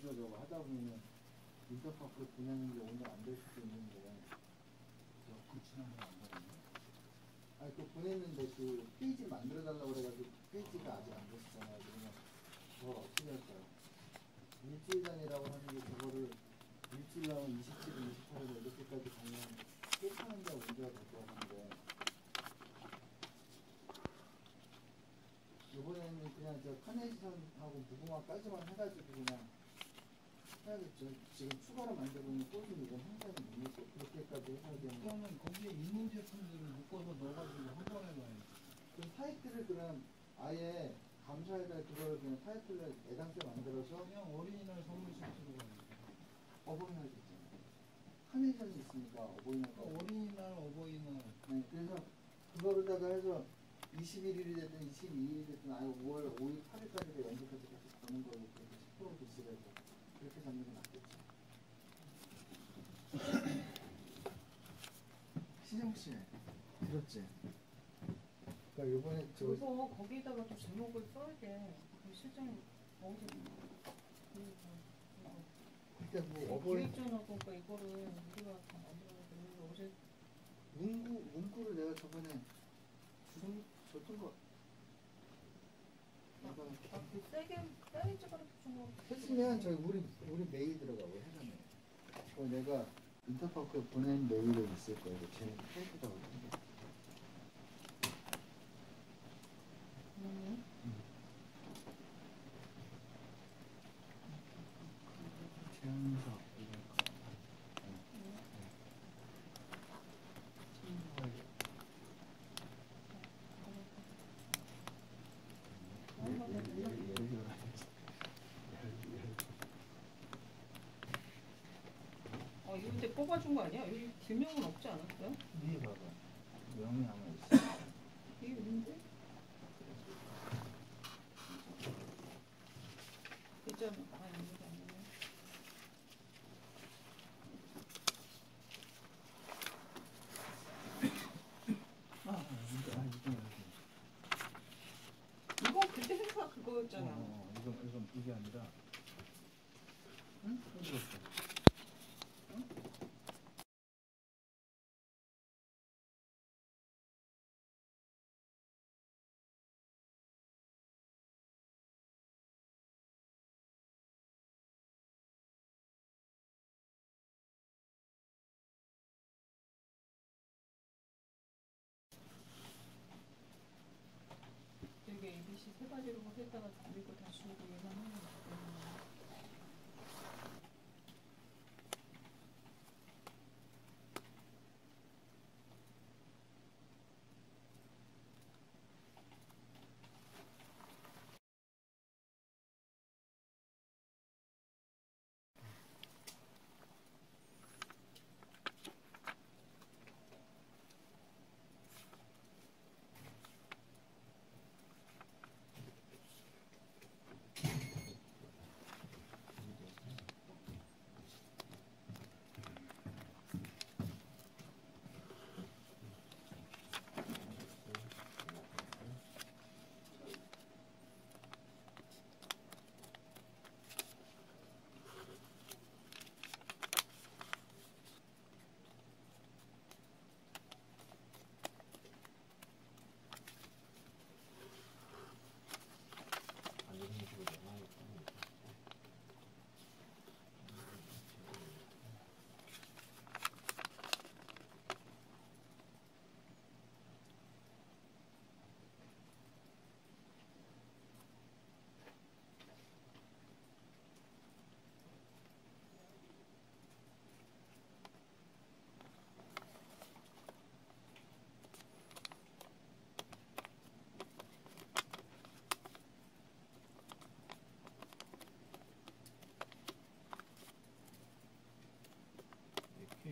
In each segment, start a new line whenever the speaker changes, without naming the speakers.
비기적으로 하다 보면은 인터파크 보내는 게 오늘 안 될 수도 있는데
그 지난번 안 받았네.
아니 그 보냈는데 그 페이지 만들어 달라고 그래가지고 페이지가 아직 안 됐잖아요 그러면 그걸 어떻게 할까요? 일주일 단위라고 하는 게 그거를 일주일 나면 27일, 28일 이렇게까지 가면 끝하는 데 문제가 될 것 같은데 이번에는 그냥 저 카네이션하고 무궁화까지만 해가지고 그냥 해야겠죠. 지금 추가로 있는 꽃은 이건 항상 못 먹고 그렇게까지 해야 되는
그러면 거기에 있는 제품들을 묶어서 넣어가지고 한 번에 넣어야지.
그럼 타이틀을 그럼 아예 감사에다 그걸 그냥 타이틀을 애당초 만들어서
그냥 어린이날 선물 세트로 가야지.
어버이날 있잖아요. 카네이션이 있으니까 어버이날.
그러니까 어린이날, 어버이날.
네, 그래서 그거로다가 해서 21일이 됐든 22일이 됐든 아예 5월 5일, 8일까지가 연속해서 계속 보는 그렇게 10% 비슷해서 그렇게 잡는 게 낫겠죠. 시정 씨 들었지? 그러니까 이번에 저
그거 거기다가 또 제목을 써야 돼. 그 실장님 어디서
그때 뭐 어버이
기획전하고 그러니까 이거를 우리가 다 만들어야 되는데 어제
문구 문구를 내가 저번에 주선 줬던 거
세게 세게 찍어서 준거
했으면 저희 우리 우리 메일 들어가고 해가네. 그 내가 인터파크에 보낸 메일에 있을 거예요. 제.
음. 어 근데 뽑아준 거 아니야? 여기 규명은 없지 않았어요?
위에 봐봐. 명이 아마 있어.
이게? 있잖아. 아 이게 아니네.
아, 이거 아 이거
이거 그때 행사 그거였잖아.
어, 이건 이건 이게 아니라. 응? 어디
세 가지로 했다가 이거 다시 오고 얘만 하는 거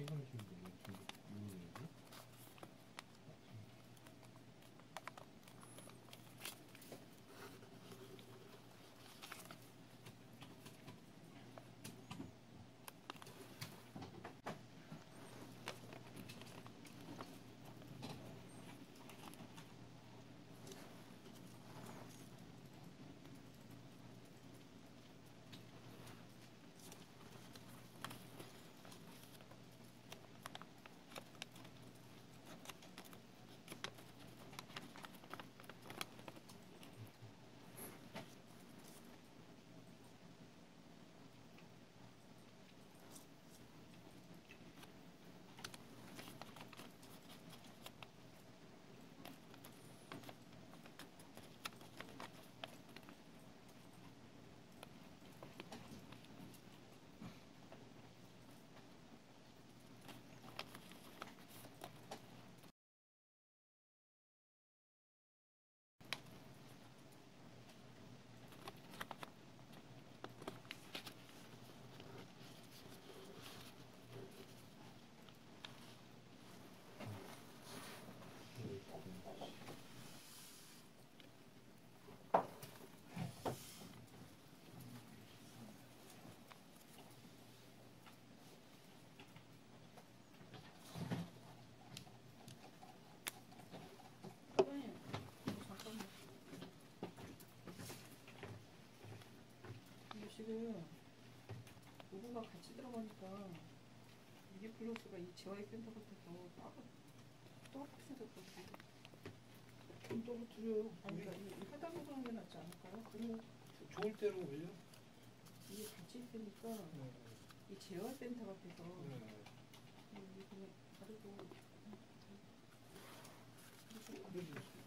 해가 지고 근데 로고가 같이 들어가니까 이게 플러스가 이 재화의 센터 같아서 따로 또 빡세졌거든요.
좀 떨어뜨려요.
아니
우리
그러니까 이 하단으로 하는 게 낫지 않을까요?
그래 좋을 대로 올려.
이게 같이 있으니까
네.
이 재화 센터 같아서
네.
이게 그냥 다르고
그래도